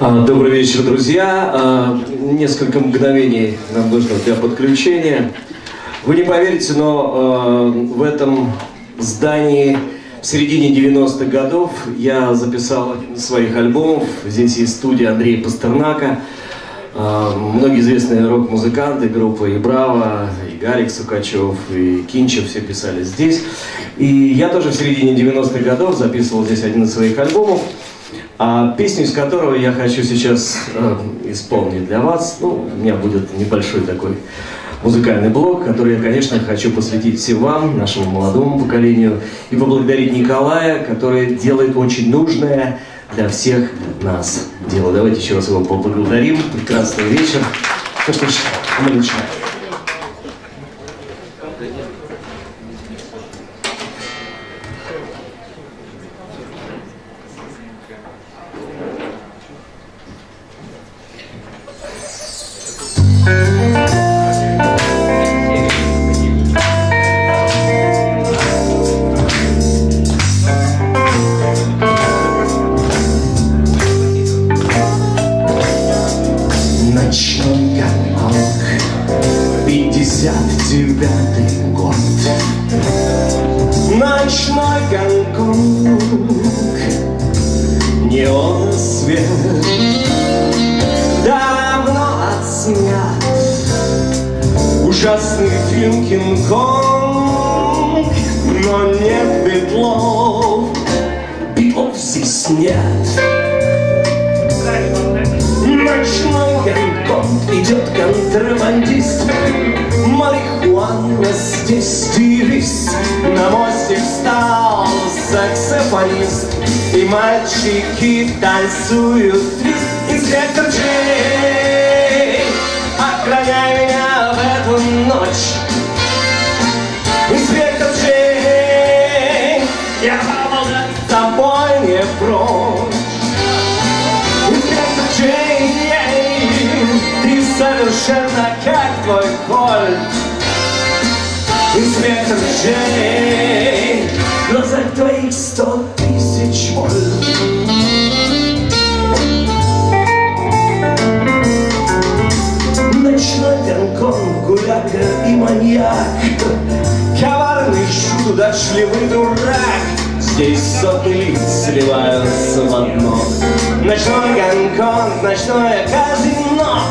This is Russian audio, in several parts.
А, добрый вечер, друзья. А, несколько мгновений нам нужно для подключения. Вы не поверите, но а, в этом здании в середине 90-х годов я записал своих альбомов. Здесь есть студия Андрея Пастернака. Многие известные рок-музыканты группы и Браво, Гарик Сукачев, и Кинчев все писали здесь. И я тоже в середине 90-х годов записывал здесь один из своих альбомов. А песню, из которого я хочу сейчас э, исполнить для вас, ну, у меня будет небольшой такой музыкальный блок, который я, конечно, хочу посвятить всем вам, нашему молодому поколению, и поблагодарить Николая, который делает очень нужное для всех нас дело. Давайте еще раз его поблагодарим. Прекрасный вечер. Ну что ж, мы начинаем. Давно отснят Ужасный фильм Кинг-Конг Но нет битлов, Бетлов здесь нет. Ночной Гонконг идет контрабандист. Марихуана здесь мальчики танцуют. Инспектор Джей, охраняй меня в эту ночь. Инспектор Джей, я поболтать с тобой не прочь. Инспектор Джей, ты совершенно как твой коль. Инспектор Джей, глазах твоих стон маньяк. Коварный, удачливый дурак. Здесь сотни сливаются в одно. Ночной Гонконг, ночное казино.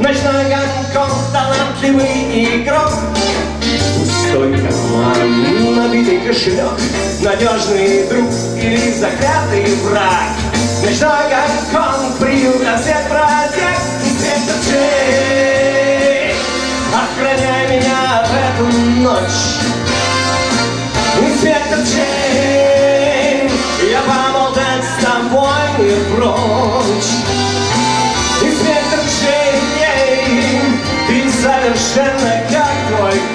Ночной Гонконг, талантливый игрок. Пустой карман, набитый кошелек. Надежный друг или закрытый враг. Ночной Гонконг, приют для всех враг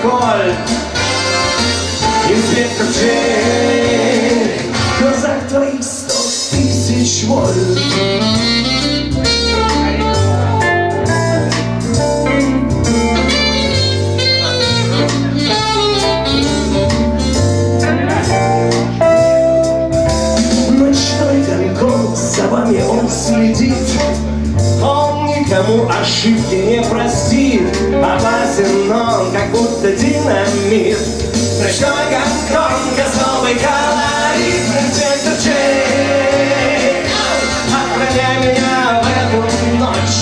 call. You've been betrayed. мир Ночного Гонконга Снова колорит Цвет ночей Отправляй меня в эту ночь.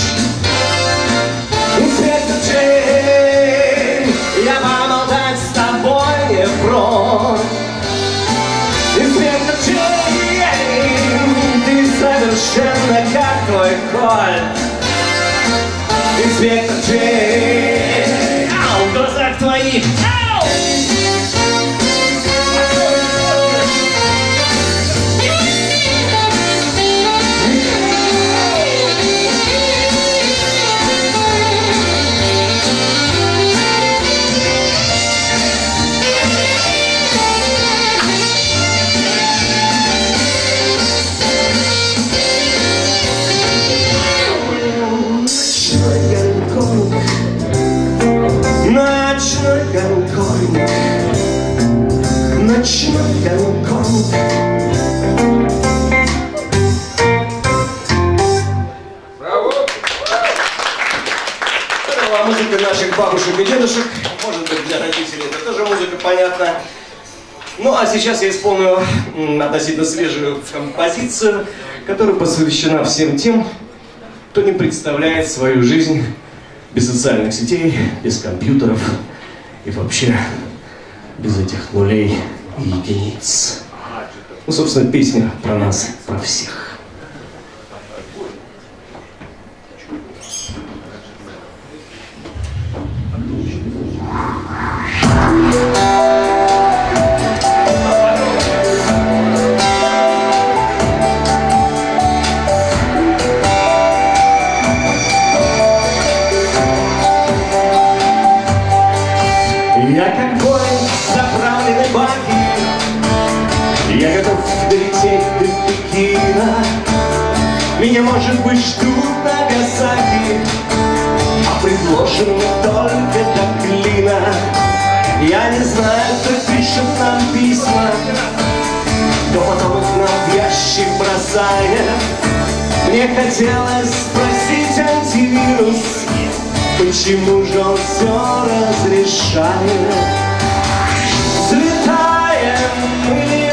Цвет ночей Я поболтать с тобой не прочь Цвет ночей Ты совершенно как твой коль Цвет ночей в глазах твоих. Музыка наших бабушек и дедушек. Может быть, для родителей это тоже музыка понятна. Ну, а сейчас я исполню относительно свежую композицию, которая посвящена всем тем, кто не представляет свою жизнь без социальных сетей, без компьютеров и вообще без этих нулей и единиц. Ну, собственно, песня про нас, про всех. Меня, может быть, ждут Нагасаки А предложены только для клина. Я не знаю, кто пишет нам письма. Кто потом их нам в ящик бросает. Мне хотелось спросить антивирус. Почему же он все разрешает? Взлетаем мы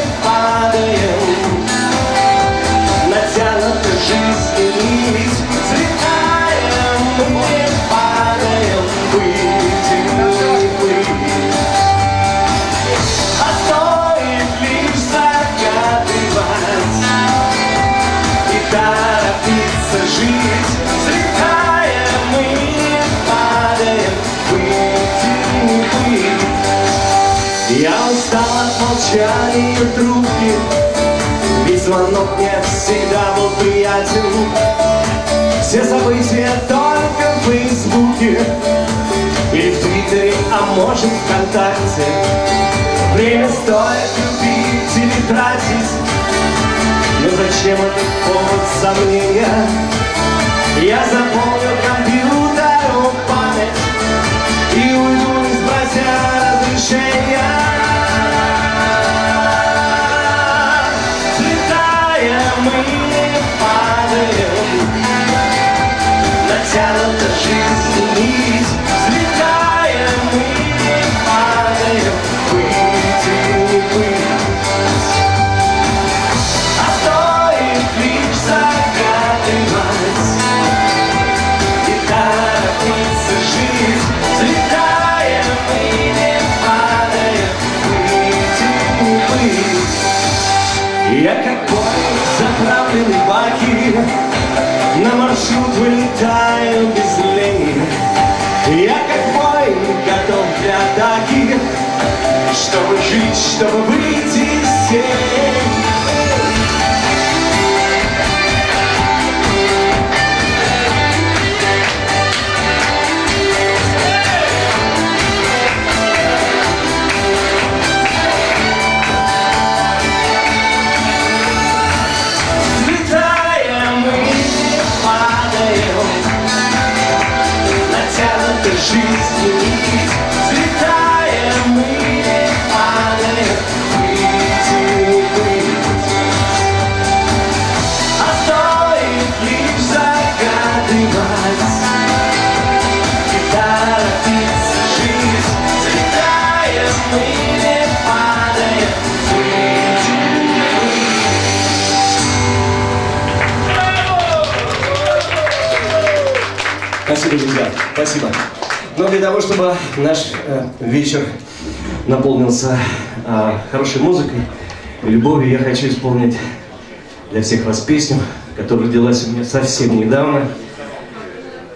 Я устал от молчания трубки ведь звонок мне всегда был приятен Все события только в Фейсбуке Или в Твиттере, а может ВКонтакте. Время стоит любить или тратить Но зачем этот повод сомнения? Я заполню компьютеру чтобы выйти из тени жизни Спасибо, друзья. Спасибо. Но для того, чтобы наш э, вечер наполнился э, хорошей музыкой и любовью, я хочу исполнить для всех вас песню, которая родилась у меня совсем недавно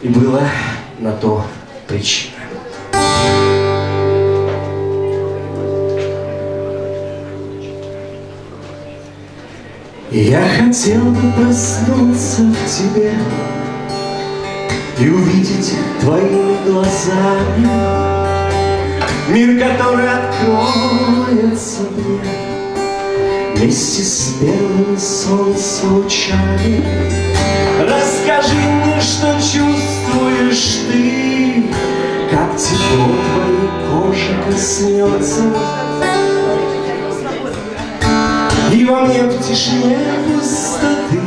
и была на то причина. Я хотел бы проснуться в тебе и увидеть твоими глазами Мир, который откроется мне. Вместе с первыми солнца лучами Расскажи мне, что чувствуешь ты Как тепло твоей кожи коснется. Во мне в тишине пустоты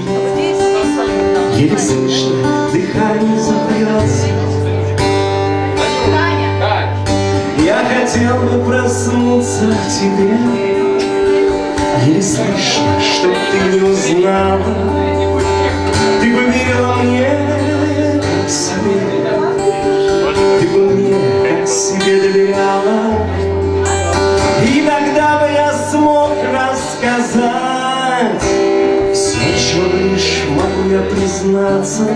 Еле слышно дыхание запрется хотел бы проснуться в тебе. Еле слышно, чтоб ты не узнала. Ты бы верила мне как себе Ты бы мне как себе доверяла. И тогда бы я смог рассказать. Все, о чем лишь могу я признаться.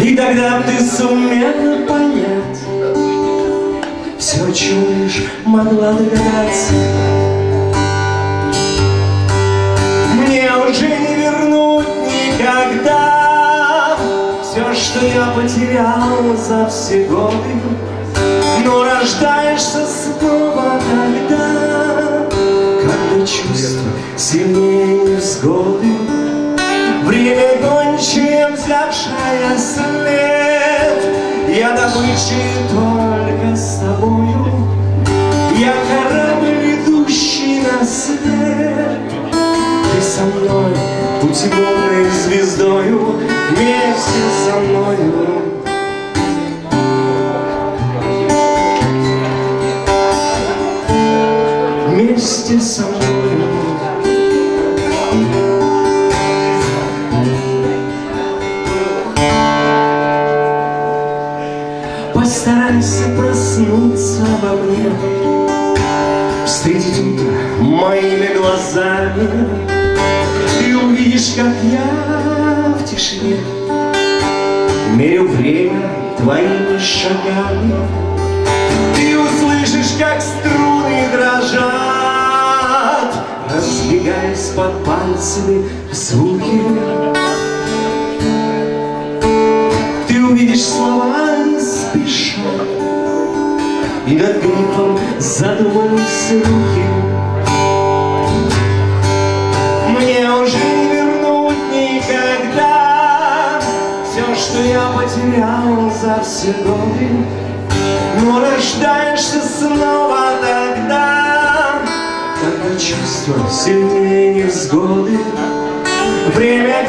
И тогда ты сумела понять Все, о чем лишь могла догадаться Мне уже не вернуть никогда. Все, что я потерял за все годы. Но рождаешься снова тогда Когда чувства сильнее невзгоды Время гончая, взявшая след Я добычей только с тобою Я корабль, идущий на свет. Ты со мной, путеводной звездою Вместе со мною тишине Мерю время твоими шагами. Ты услышишь, как струны дрожат Разбегаясь под пальцами звуки. Ты увидишь слова не спеша И над грифом задумались руки. Мне уже что я потерял за все годы. Но рождаешься снова тогда Когда чувства сильнее невзгоды. Время